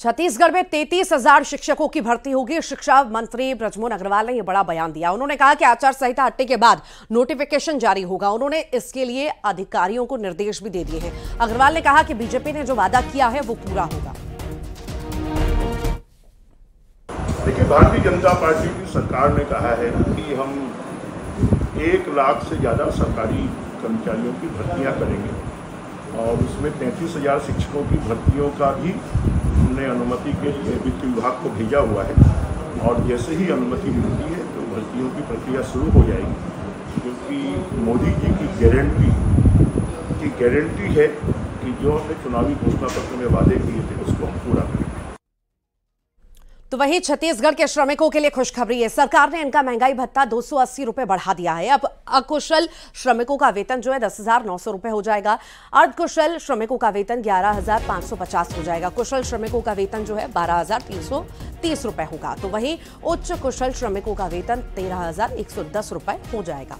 छत्तीसगढ़ में तैतीस हज़ार शिक्षकों की भर्ती होगी। शिक्षा मंत्री ब्रजमोहन अग्रवाल ने यह बड़ा बयान दिया। उन्होंने कहा कि आचार संहिता हटने के बाद नोटिफिकेशन जारी होगा। उन्होंने इसके लिए अधिकारियों को निर्देश भी दे दिए हैं। अग्रवाल ने कहा कि बीजेपी ने जो वादा किया है, वो पूरा होगा। देखिए, भारतीय जनता पार्टी की सरकार ने कहा है कि हम एक लाख से ज़्यादा सरकारी कर्मचारियों की भर्तियाँ करेंगे और उसमें तैंतीस हज़ार शिक्षकों की भर्तियों का भी हमने अनुमति के लिए वित्त विभाग को भेजा हुआ है और जैसे ही अनुमति मिलती है तो भर्तियों की प्रक्रिया शुरू हो जाएगी। क्योंकि मोदी जी की गारंटी की गारंटी है कि जो हमने चुनावी घोषणा पत्र में वादे किए थे, उसको हम पूरा करेंगे। तो वहीं छत्तीसगढ़ के श्रमिकों के लिए खुशखबरी है। सरकार ने इनका महँगाई भत्ता दो सौ अस्सी रुपए बढ़ा दिया है। अब अकुशल श्रमिकों का वेतन जो है दस हज़ार नौ सौ रुपए हो जाएगा। अर्धकुशल श्रमिकों का वेतन ग्यारह हज़ार पाँच सौ पचास हो जाएगा। कुशल श्रमिकों का वेतन जो है बारह हज़ार तीन सौ तीस रुपए होगा। तो वहीं उच्च कुशल श्रमिकों का वेतन तेरह हज़ार एक सौ दस हो जाएगा।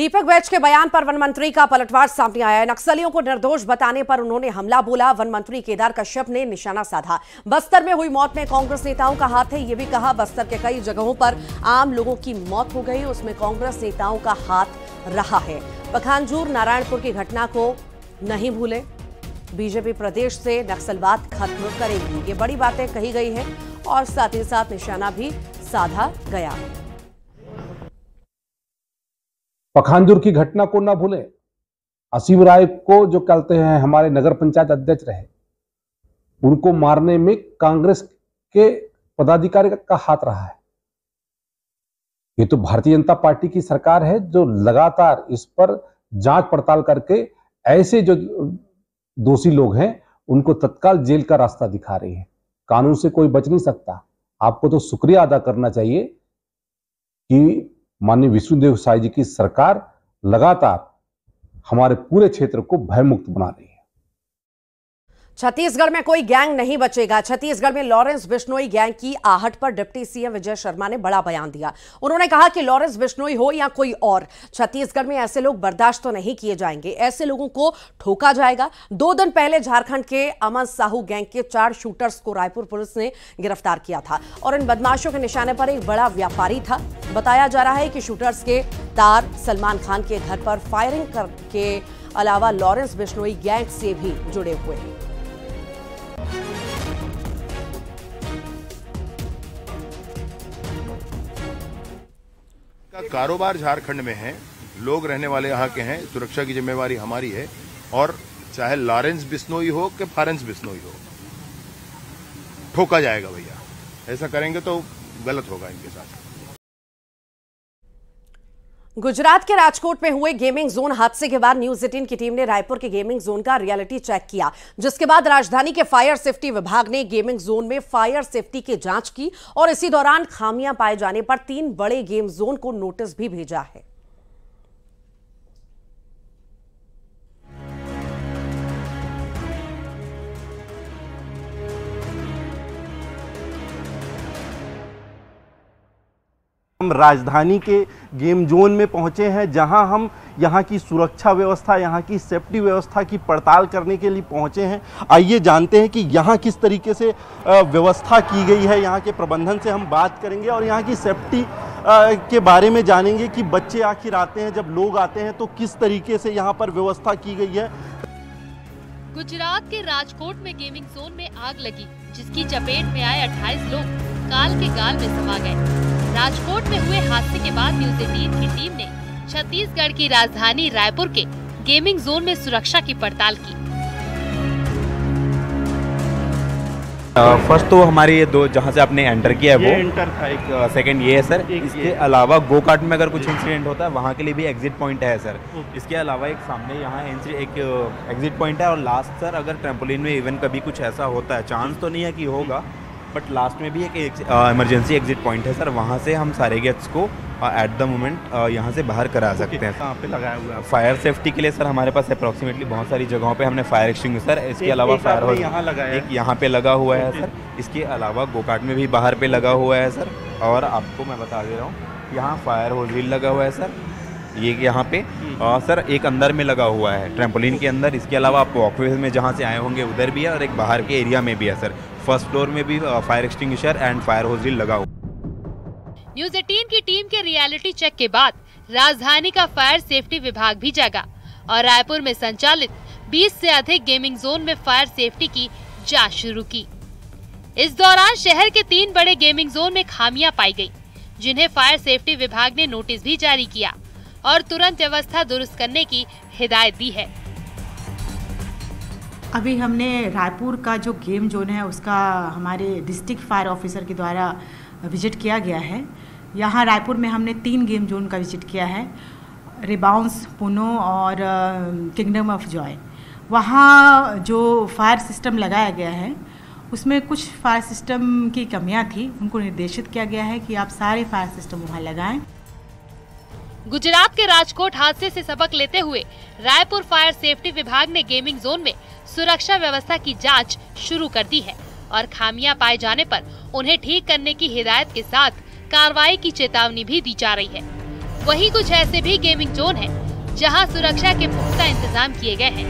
दीपक बैच के बयान पर वन मंत्री का पलटवार सामने आया। नक्सलियों को निर्दोष बताने पर उन्होंने हमला बोला। वन मंत्री केदार कश्यप ने निशाना साधा। बस्तर में हुई मौत में कांग्रेस नेताओं का हाथ है, ये भी कहा। बस्तर के कई जगहों पर आम लोगों की मौत हो गई। उसमें कांग्रेस नेताओं का हाथ रहा है। पखानजूर नारायणपुर की घटना को नहीं भूले। बीजेपी प्रदेश से नक्सलवाद खत्म करेगी। ये बड़ी बातें कही गई है और साथ ही साथ निशाना भी साधा गया। पखानजुर की घटना को ना भूलें। असीम राय को जो कहते हैं, हमारे नगर पंचायत अध्यक्ष रहे। उनको मारने में कांग्रेस के पदाधिकारी का हाथ रहा है। ये तो भारतीय जनता पार्टी की सरकार है, जो लगातार इस पर जाँच पड़ताल करके ऐसे जो दोषी लोग हैं, उनको तत्काल जेल का रास्ता दिखा रही है। कानून से कोई बच नहीं सकता। आपको तो शुक्रिया अदा करना चाहिए कि माननीय विष्णुदेव साई जी की सरकार लगातार हमारे पूरे क्षेत्र को भयमुक्त बना रही है। छत्तीसगढ़ में कोई गैंग नहीं बचेगा। छत्तीसगढ़ में लॉरेंस बिश्नोई गैंग की आहट पर डिप्टी सीएम विजय शर्मा ने बड़ा बयान दिया। उन्होंने कहा कि लॉरेंस बिश्नोई हो या कोई और, छत्तीसगढ़ में ऐसे लोग बर्दाश्त तो नहीं किए जाएँगे। ऐसे लोगों को ठोका जाएगा। दो दिन पहले झारखंड के अमन साहू गैंग के चार शूटर्स को रायपुर पुलिस ने गिरफ़्तार किया था और इन बदमाशों के निशाने पर एक बड़ा व्यापारी था। बताया जा रहा है कि शूटर्स के तार सलमान खान के घर पर फायरिंग के अलावा लॉरेंस बिश्नोई गैंग से भी जुड़े हुए हैं। कारोबार झारखंड में है, लोग रहने वाले यहाँ के हैं, सुरक्षा की जिम्मेवारी हमारी है, और चाहे लॉरेंस बिस्नोई हो कि फारेंस बिस्नोई हो, ठोका जाएगा भैया। ऐसा करेंगे तो गलत होगा इनके साथ। गुजरात के राजकोट में हुए गेमिंग जोन हादसे के बाद न्यूज़ एटीन की टीम ने रायपुर के गेमिंग जोन का रियलिटी चेक किया, जिसके बाद राजधानी के फायर सेफ्टी विभाग ने गेमिंग जोन में फायर सेफ्टी की जाँच की और इसी दौरान खामियाँ पाए जाने पर तीन बड़े गेम जोन को नोटिस भी भेजा है। हम राजधानी के गेम जोन में पहुँचे हैं, जहाँ हम यहाँ की सुरक्षा व्यवस्था, यहाँ की सेफ्टी व्यवस्था की पड़ताल करने के लिए पहुँचे हैं। आइए जानते हैं कि यहाँ किस तरीके से व्यवस्था की गई है। यहाँ के प्रबंधन से हम बात करेंगे और यहाँ की सेफ्टी के बारे में जानेंगे कि बच्चे आखिर आते हैं, जब लोग आते हैं तो किस तरीके से यहाँ पर व्यवस्था की गई है। गुजरात के राजकोट में गेमिंग जोन में आग लगी, जिसकी चपेट में आए 28 लोग काल के गाल में समा गए। राजकोट में हुए हादसे के बाद न्यूज़ एटीन की टीम ने छत्तीसगढ़ की राजधानी रायपुर के गेमिंग जोन में सुरक्षा की पड़ताल की। फ़र्स्ट तो हमारी ये दो जहाँ से आपने एंटर किया है वो। एंटर था एक सेकंड ये है सर इसके अलावा गो कार्ट में अगर कुछ इंसिडेंट होता है वहाँ के लिए भी एग्जिट पॉइंट है सर इसके अलावा एक सामने यहाँ एक एग्जिट पॉइंट है और लास्ट सर अगर ट्रेम्पोलिन में इवन कभी कुछ ऐसा होता है चांस तो नहीं है कि होगा बट लास्ट में भी एक इमरजेंसी एग्जिट पॉइंट है सर वहाँ से हम सारे गेट्स को एट द मोमेंट यहाँ से बाहर करा सकते okay, हैं कहाँ पे लगाया हुआ है फायर सेफ्टी के लिए सर हमारे पास अप्रोक्सीमेटली बहुत सारी जगहों पे हमने फायर एक्सटिंग सर इसके एक- अलावा एक फायर आपने यहाँ लगाया। एक यहाँ पे लगा हुआ है सर इसके अलावा गोकाट में भी बाहर पे लगा हुआ है सर और आपको मैं बता दे रहा हूँ यहाँ फायर होल व्हील लगा हुआ है सर ये यहाँ पे आ, सर एक अंदर में लगा हुआ है ट्रेम्पोलिन के अंदर. इसके अलावा आप वॉकवे में जहाँ से आए होंगे उधर भी है और एक बाहर के एरिया में भी है सर फ़र्स्ट फ्लोर में भी fire extinguisher and fire hose reel लगा हुआ। न्यूज़ 18 की टीम के रियलिटी चेक के बाद राजधानी का फायर सेफ्टी विभाग भी जागा और रायपुर में संचालित 20 से अधिक गेमिंग जोन में फायर सेफ्टी की जाँच शुरू की। इस दौरान शहर के तीन बड़े गेमिंग जोन में खामियाँ पाई गई, जिन्हें फायर सेफ्टी विभाग ने नोटिस भी जारी किया और तुरंत व्यवस्था दुरुस्त करने की हिदायत दी है। अभी हमने रायपुर का जो गेम जोन है, उसका हमारे डिस्ट्रिक्ट फायर ऑफिसर के द्वारा विज़िट किया गया है। यहाँ रायपुर में हमने तीन गेम जोन का विज़िट किया है रिबाउंस पुनो और किंगडम ऑफ़ जॉय वहाँ जो फायर सिस्टम लगाया गया है, उसमें कुछ फायर सिस्टम की कमियाँ थी। उनको निर्देशित किया गया है कि आप सारे फायर सिस्टम वहाँ लगाएँ। गुजरात के राजकोट हादसे से सबक लेते हुए रायपुर फायर सेफ्टी विभाग ने गेमिंग जोन में सुरक्षा व्यवस्था की जाँच शुरू कर दी है और खामियाँ पाए जाने पर उन्हें ठीक करने की हिदायत के साथ कार्रवाई की चेतावनी भी दी जा रही है। वहीं कुछ ऐसे भी गेमिंग जोन हैं जहाँ सुरक्षा के पुख्ता इंतज़ाम किए गए हैं।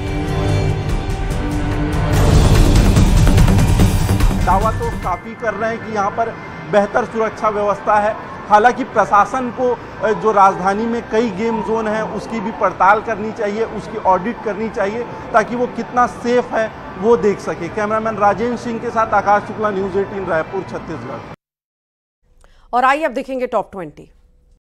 दावा तो काफ़ी कर रहे हैं कि यहाँ पर बेहतर सुरक्षा व्यवस्था है। हालाँकि प्रशासन को जो राजधानी में कई गेम जोन है, उसकी भी पड़ताल करनी चाहिए, उसकी ऑडिट करनी चाहिए, ताकि वो कितना सेफ़ है, वो देख सके। कैमरामैन राजेंद्र सिंह के साथ आकाश शुक्ला, न्यूज़ 18 रायपुर, छत्तीसगढ़। और आइए अब देखेंगे टॉप ट्वेंटी।